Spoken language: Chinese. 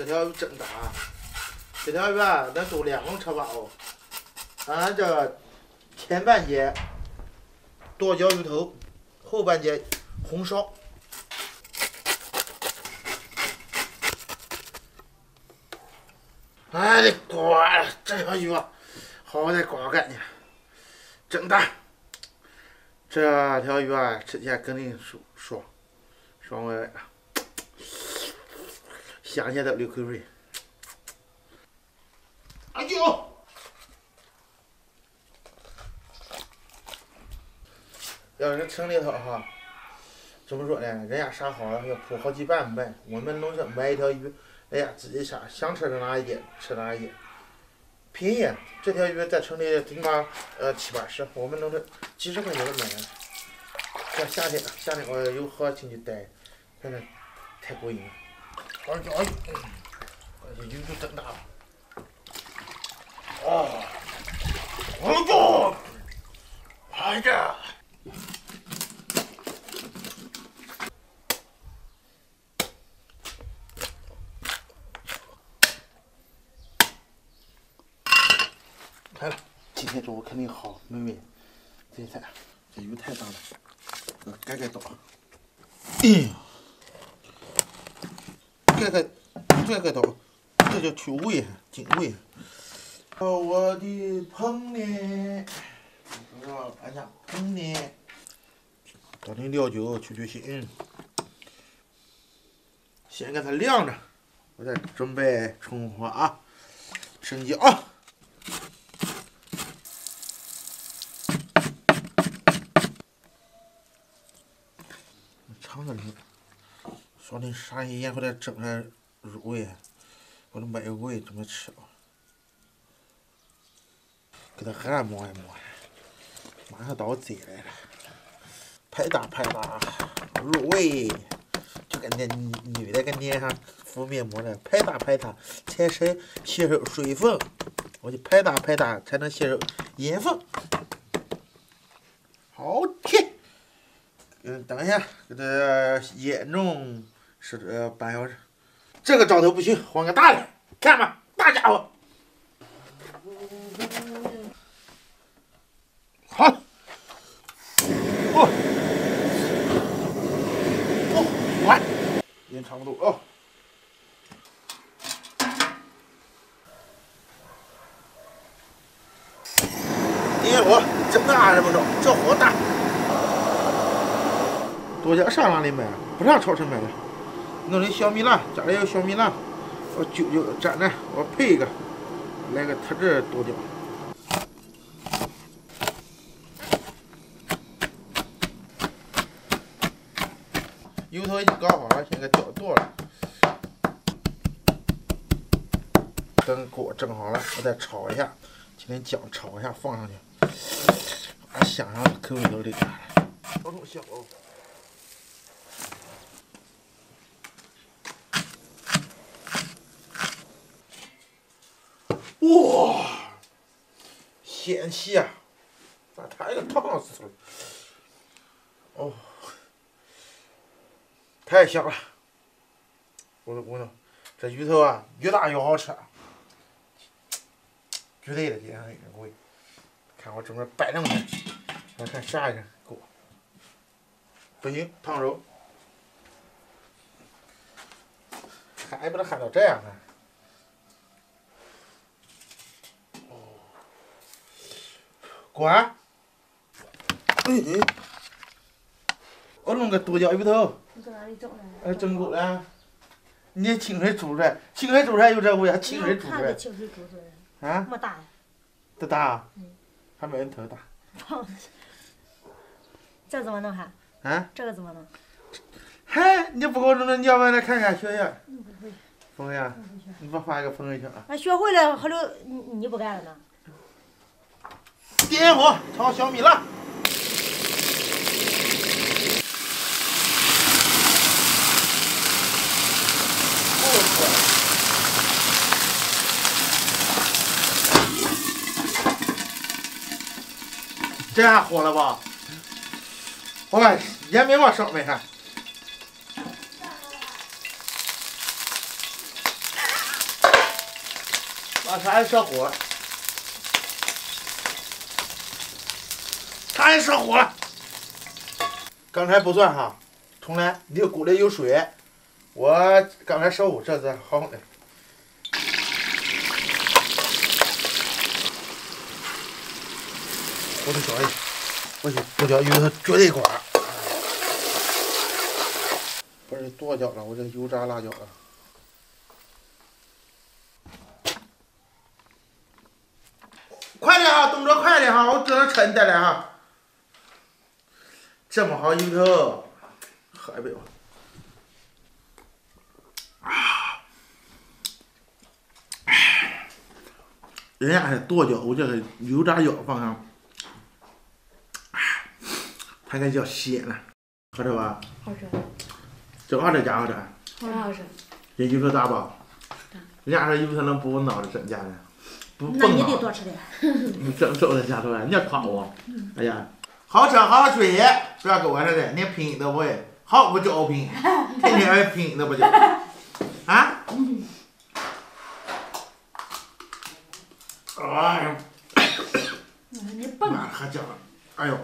这条鱼真大，这条鱼啊，能做两笼吃饱哦。俺这前半截剁椒鱼头，后半截红烧。哎的乖，这条鱼啊，好歹刮干净，真大。这条鱼啊，吃起来肯定爽爽爽歪歪，想起来都流口水。哎呦！要是城里头哈，怎么说呢？人家杀好了要铺好几板卖，我们农村买一条鱼。哎呀，自己杀，想吃哪一件吃哪一件，便宜。这条鱼在城里最起码呃七八十，我们农村几十块钱就买了。像夏天，夏天我有好进去逮，真的太过瘾了。哎呦哎呦，这鱼就真大了。哦，哎呦，哎呀！来了，今天中午肯定好美味这菜。这鱼太大了，我改改刀。哎呀，改改改改刀，这叫去味，进味。我的朋呢？说俺家朋呢？倒点料酒去去腥，先给它晾着，我再准备葱花啊、生姜。尝尝里，烧点沙盐或者蒸上入味，我都没有味怎么吃？给它按摩按摩，马上到嘴来了，拍打拍打入味，就跟那女的跟脸上敷面膜的，拍打拍打才能吸收水分，我就拍打拍打才能吸收盐分，好甜。嗯，等一下，给它腌中是呃半小时。这个灶头不行，换个大的。看吧，大家伙。好。哦。哦，完，腌差不多哦。点火，这么大这么着，这火大。剁椒上哪里买？不上超市买了。弄点小米辣，家里有小米辣，我揪揪蘸蘸，我配一个，来个特制剁椒。油头已经搞好了，现在调剁了。等锅蒸好了，我再炒一下，今天姜炒一下放上去，把香上口味都得加了。炒成小。哇，鲜气啊！把它给烫死了。哦，太香了！我我说，这鱼头啊，越大越好吃。绝对的，今天有味。看我这边摆两天，来看下一个锅。不行，烫手。还不能焊到这样呢。关。哎哎，我弄个剁椒鱼头。你搁哪里整的？呃，蒸过了。你清水煮出来，清水煮出来有这味啊？清水煮出来。啊？么大呀？这大？嗯。还没人头大。这怎么弄哈？啊？这个怎么弄？嗨，你不给我弄弄，你要不来看看学学？不会。朋友，你给我发一个朋友圈啊。那学会了，后头你你不干了呢？点火炒小米辣，这下火了吧？我盐没往上面看。把茶叶烧火了，茶叶烧火了。刚才不算哈，重来。你这锅里有水，我刚才烧火，这是好的。我得小一点，我去剁椒油它绝对管。不是剁椒了，我这油炸辣椒了。快点哈，动作快点哈，我搁那抻的了哈。这么好油头，喝一杯吧。啊，人家是剁椒，我这个油炸椒放上，它该叫鲜了，好吃吧？好吃，这好吃假好吃？好好吃。这油头大吧？人家说油头能补脑子，真假的？不那你蹦脑。得多吃点。真走在家头来，你要夸我？哎呀，好吃好好吹，不要跟我似的，连拼音都不会，好我就熬拼，天天拼音都不教？啊？哎呦，你笨。妈喝酱了，哎呦，